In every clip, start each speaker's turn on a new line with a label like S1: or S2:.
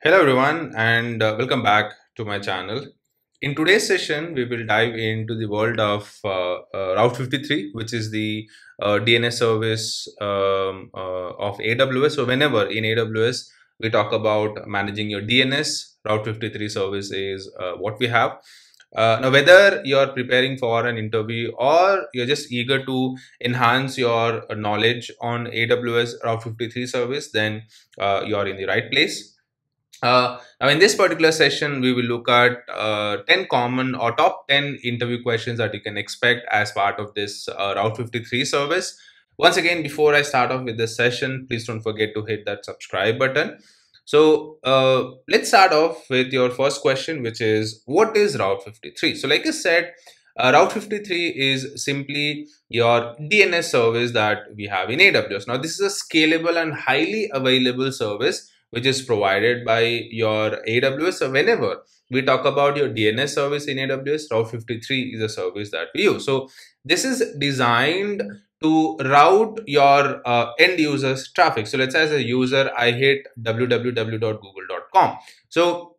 S1: Hello everyone and uh, welcome back to my channel. In today's session, we will dive into the world of uh, uh, Route 53, which is the uh, DNS service um, uh, of AWS. So whenever in AWS we talk about managing your DNS, Route 53 service is uh, what we have. now, whether you're preparing for an interview or you're just eager to enhance your knowledge on AWS Route 53 service, then you're in the right place. Uh, now, in this particular session, we will look at uh, 10 common or top 10 interview questions that you can expect as part of this uh, Route 53 service. Once again, before I start off with this session, please don't forget to hit that subscribe button. So uh, let's start off with your first question, which is what is Route 53? So like I said, uh, Route 53 is simply your DNS service that we have in AWS. Now, this is a scalable and highly available service which is provided by your AWS. So whenever we talk about your DNS service in AWS, Route 53 is a service that we use. So this is designed to route your uh, end users traffic. So let's say as a user, I hit www.google.com. So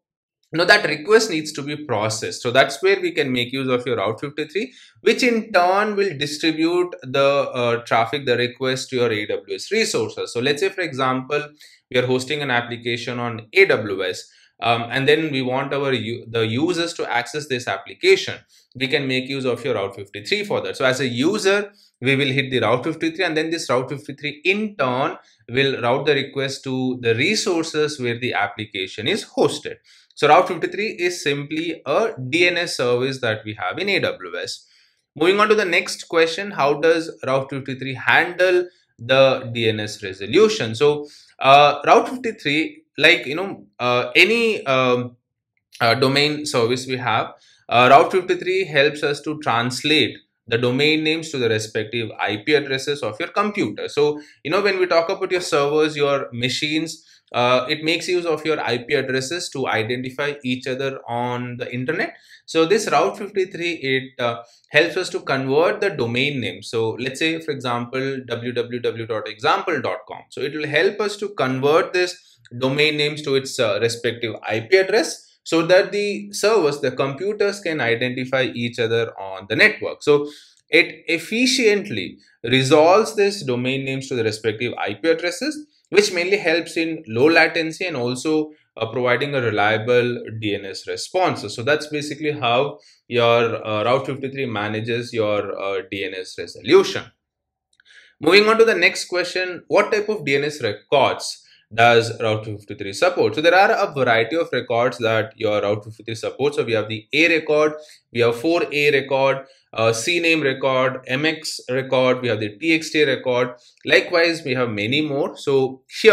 S1: now that request needs to be processed. So that's where we can make use of your Route 53, which in turn will distribute the uh, traffic, the request to your AWS resources. So let's say, for example, we are hosting an application on AWS. Um, and then we want our the users to access this application. We can make use of your route 53 for that. So as a user we will hit the route 53 and then this route 53 in turn will route the request to the resources where the application is hosted. So route 53 is simply a dns service that we have in aws moving on to the next question how does route 53 handle the dns resolution? So uh, Route 53, like you know, uh, any um, uh, domain service we have, uh, Route 53 helps us to translate the domain names to the respective IP addresses of your computer. So, you know, when we talk about your servers, your machines, uh, it makes use of your IP addresses to identify each other on the internet. So this Route 53, it uh, helps us to convert the domain name. So let's say, for example, www.example.com. So it will help us to convert this domain names to its uh, respective IP address so that the servers, the computers can identify each other on the network. So it efficiently resolves this domain names to the respective IP addresses which mainly helps in low latency and also uh, providing a reliable DNS response. So that's basically how your uh, Route 53 manages your uh, DNS resolution. Moving on to the next question, what type of DNS records does Route 53 support? So there are a variety of records that your Route 53 supports. So we have the A record, we have 4A record, uh, CNAME record, MX record, we have the TXT record. Likewise, we have many more. So here,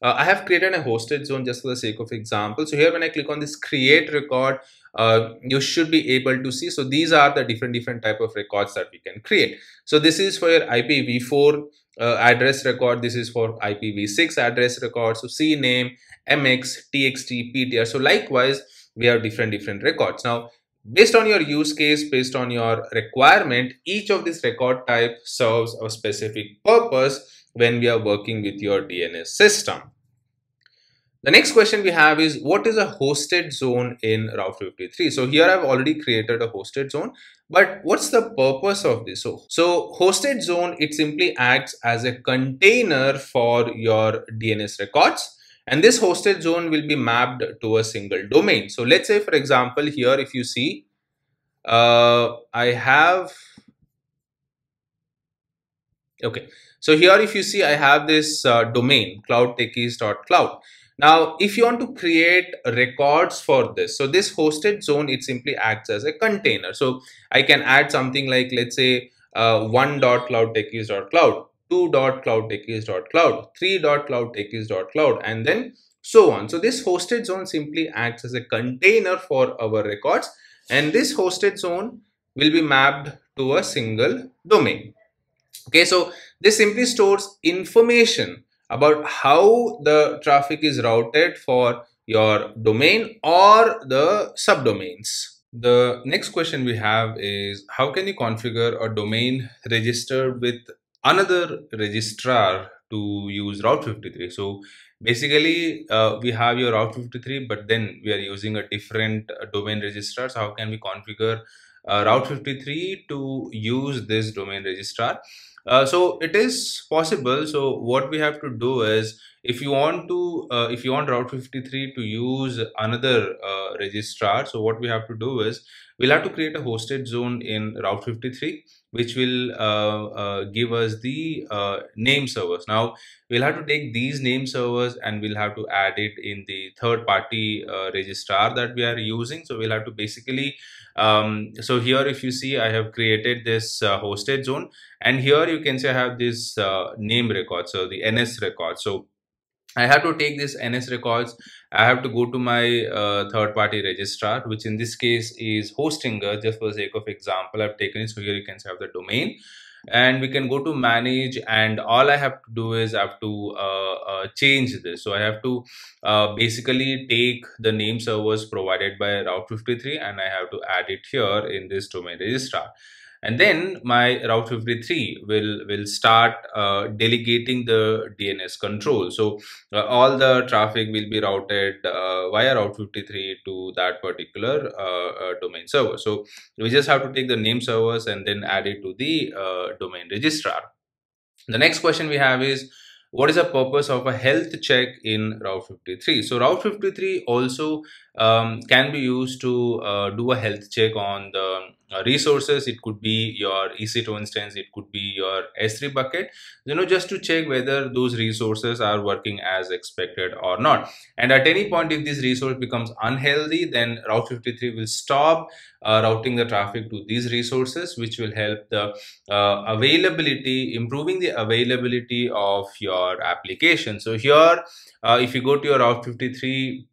S1: uh, I have created a hosted zone just for the sake of example. So here, when I click on this create record, uh, you should be able to see. So these are the different different type of records that we can create. So this is for your IPv4 uh, address record. This is for IPv6 address record. So CNAME, MX, TXT, PTR. So likewise, we have different different records. Now Based on your use case, based on your requirement, each of these record type serves a specific purpose when we are working with your DNS system. The next question we have is what is a hosted zone in Route 53? So here I've already created a hosted zone, but what's the purpose of this? So, so hosted zone, it simply acts as a container for your DNS records and this hosted zone will be mapped to a single domain. So let's say, for example, here if you see, uh, I have, okay. So here if you see, I have this uh, domain cloudtechies.cloud. Now, if you want to create records for this, so this hosted zone, it simply acts as a container. So I can add something like, let's say, uh, one.cloudtechies.cloud 2.cloudtechies.cloud, 3.cloudtechies.cloud, and then so on. So this hosted zone simply acts as a container for our records and this hosted zone will be mapped to a single domain. Okay, so this simply stores information about how the traffic is routed for your domain or the subdomains. The next question we have is how can you configure a domain registered with another registrar to use Route 53. So basically, uh, we have your Route 53, but then we are using a different uh, domain registrar. So how can we configure uh, Route 53 to use this domain registrar? Uh, so it is possible. So what we have to do is if you want to uh, if you want route 53 to use another uh, registrar so what we have to do is we'll have to create a hosted zone in route 53 which will uh, uh give us the uh, name servers. Now we'll have to take these name servers and we'll have to add it in the third party registrar that we are using. So we'll have to basically um, so here if you see I have created this hosted zone. And here you can see I have this name record. So the NS record. So I have to take this NS records. I have to go to my uh, third party registrar, which in this case is Hostinger, just for the sake of example, I've taken it. So here you can have the domain and we can go to manage and all I have to do is I have to uh, uh, change this. So I have to uh, basically take the name servers provided by Route 53 and I have to add it here in this domain registrar and then my route 53 will will start uh, delegating the dns control. So uh, all the traffic will be routed uh, via route 53 to that particular uh, uh, domain server. So we just have to take the name servers and then add it to the uh, domain registrar. The next question we have is what is the purpose of a health check in route 53 so route 53 also um, can be used to do a health check on the uh, resources. It could be your ec2 instance. It could be your s3 bucket. You know just to check whether those resources are working as expected or not. And at any point if this resource becomes unhealthy then route 53 will stop uh, routing the traffic to these resources which will help the uh, availability improving the availability of your application. So here uh, if you go to your route 53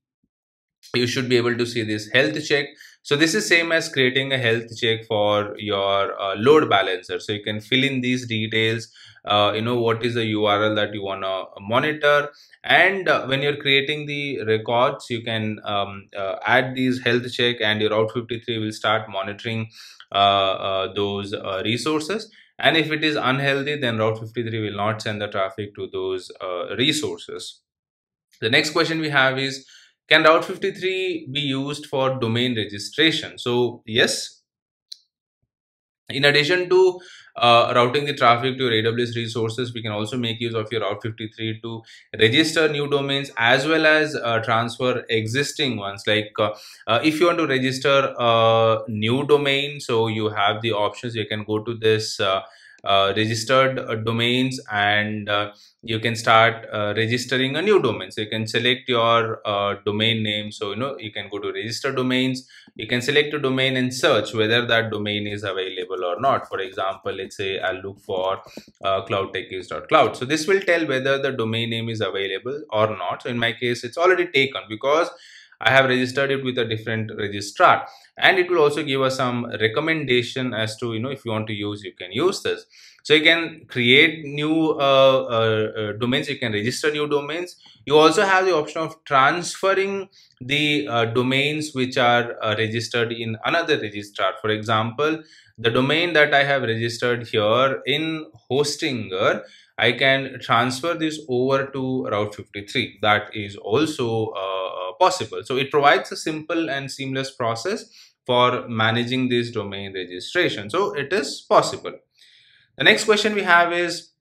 S1: you should be able to see this health check so this is same as creating a health check for your uh, load balancer. So you can fill in these details, uh, you know, what is the URL that you want to monitor. And uh, when you're creating the records, you can um, uh, add these health check and your Route 53 will start monitoring uh, uh, those resources. And if it is unhealthy, then Route 53 will not send the traffic to those resources. The next question we have is, can Route 53 be used for domain registration? So yes, in addition to uh, routing the traffic to your AWS resources, we can also make use of your Route 53 to register new domains as well as uh, transfer existing ones. Like uh, uh if you want to register a new domain, so you have the options. You can go to this uh, registered uh, domains and uh, you can start uh, registering a new domain. So you can select your uh, domain name. So you know you can go to register domains. You can select a domain and search whether that domain is available or not. For example let's say i'll look for uh, cloudtechies.cloud so this will tell whether the domain name is available or not. So in my case it's already taken because I have registered it with a different registrar. And it will also give us some recommendation as to you know if you want to use you can use this. So you can create new uh, uh, uh, domains. You can register new domains. You also have the option of transferring the uh, domains which are uh, registered in another registrar. For example the domain that i have registered here in hostinger i can transfer this over to route 53 that is also uh, possible. So it provides a simple and seamless process for managing this domain registration. So it is possible. The next question we have is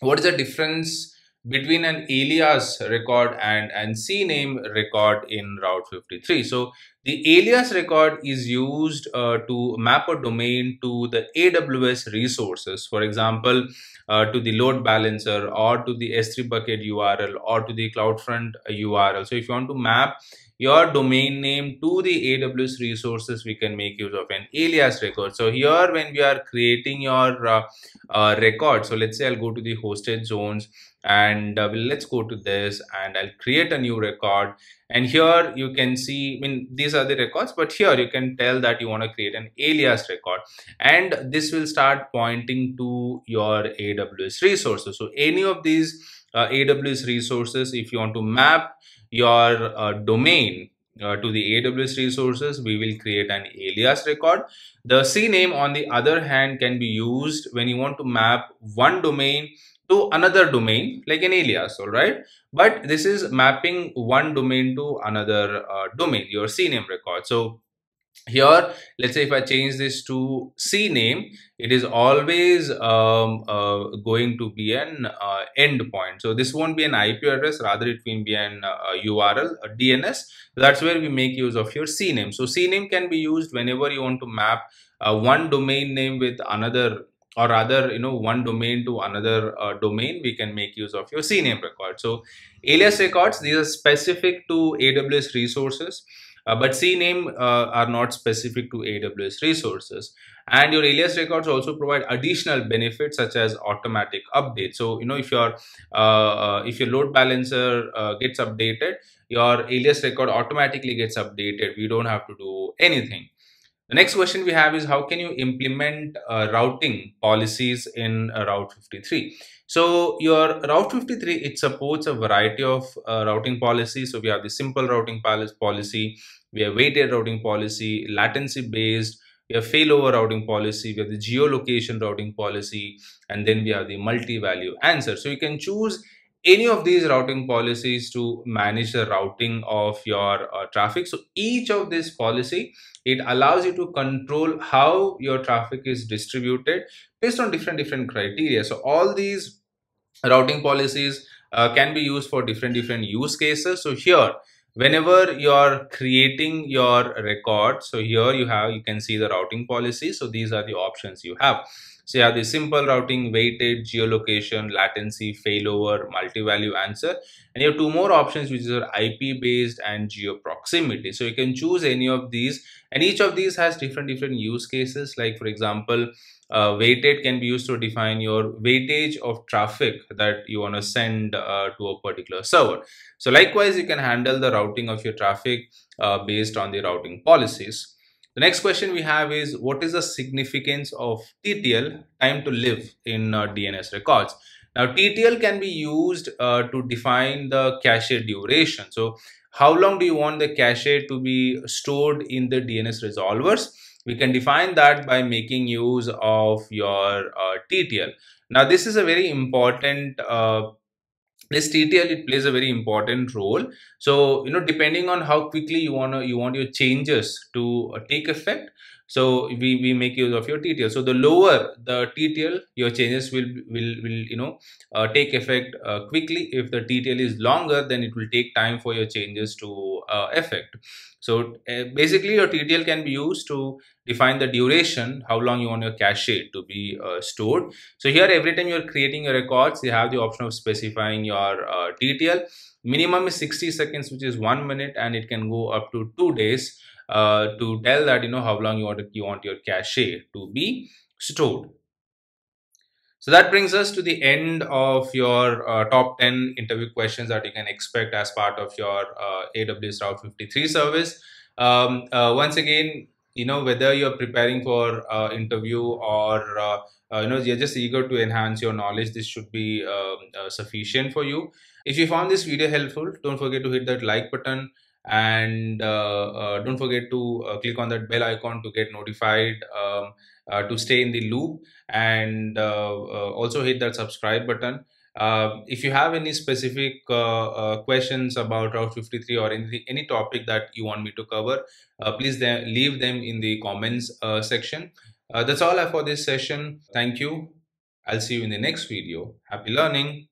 S1: what is the difference between an alias record and an CNAME record in Route 53. So the alias record is used uh, to map a domain to the AWS resources. For example, uh, to the load balancer or to the S3 bucket URL or to the CloudFront URL. So if you want to map your domain name to the AWS resources, we can make use of an alias record. So here when we are creating your uh, uh, record, so let's say I'll go to the hosted zones and uh, let's go to this and I'll create a new record. And here you can see I mean these are the records but here you can tell that you want to create an alias record. And this will start pointing to your AWS resources. So any of these uh, AWS resources if you want to map your uh, domain uh, to the AWS resources, we will create an alias record. The CNAME, on the other hand, can be used when you want to map one domain to another domain like an alias all right but this is mapping one domain to another uh, domain your cname record so here let's say if i change this to cname it is always um, uh, going to be an uh, endpoint so this won't be an ip address rather it will be an uh, url a dns that's where we make use of your cname so cname can be used whenever you want to map uh, one domain name with another or rather you know one domain to another uh, domain we can make use of your cname record. So alias records these are specific to aws resources uh, but CNAME uh, are not specific to AWS resources. And your alias records also provide additional benefits such as automatic updates. So, you know, if your uh, uh if your load balancer uh, gets updated, your alias record automatically gets updated. We don't have to do anything. The next question we have is how can you implement uh, routing policies in uh, Route 53? So your Route 53, it supports a variety of uh, routing policies. So we have the simple routing policy, we have weighted routing policy, latency based, we have failover routing policy, we have the geolocation routing policy, and then we have the multi-value answer. So you can choose any of these routing policies to manage the routing of your uh, traffic. So each of this policy, it allows you to control how your traffic is distributed based on different different criteria. So all these routing policies uh, can be used for different different use cases. So here whenever you're creating your record so here you have you can see the routing policy. So these are the options you have so you have the simple routing weighted geolocation latency failover multi-value answer and you have two more options which are ip based and geo proximity so you can choose any of these and each of these has different different use cases like for example uh, weighted can be used to define your weightage of traffic that you want to send uh, to a particular server. So likewise, you can handle the routing of your traffic uh, based on the routing policies. The next question we have is what is the significance of TTL time to live in uh, DNS records? Now TTL can be used uh, to define the cache duration. So how long do you want the cache to be stored in the DNS resolvers? we can define that by making use of your uh, TTL. Now, this is a very important uh, this TTL it plays a very important role. So you know depending on how quickly you want to you want your changes to uh, take effect. So we, we make use of your TTL. So the lower the TTL, your changes will will will you know uh, take effect uh, quickly. If the TTL is longer, then it will take time for your changes to uh, effect. So uh, basically, your TTL can be used to define the duration, how long you want your cache to be uh, stored. So here, every time you're creating your records, you have the option of specifying your uh, TTL. Minimum is 60 seconds, which is one minute, and it can go up to two days uh, to tell that you know how long you want you want your cache to be stored. So that brings us to the end of your uh, top 10 interview questions that you can expect as part of your uh, AWS Route 53 service. Um, uh, once again, you know, whether you're preparing for uh, interview or, uh, uh, you know, you're just eager to enhance your knowledge, this should be um, sufficient for you. If you found this video helpful, don't forget to hit that like button and don't forget to click on that bell icon to get notified um, uh, to stay in the loop and uh, uh, also hit that subscribe button. Uh, if you have any specific uh, uh, questions about Route 53 or any, any topic that you want me to cover, please leave them in the comments section. that's all for this session. Thank you. I'll see you in the next video. Happy learning.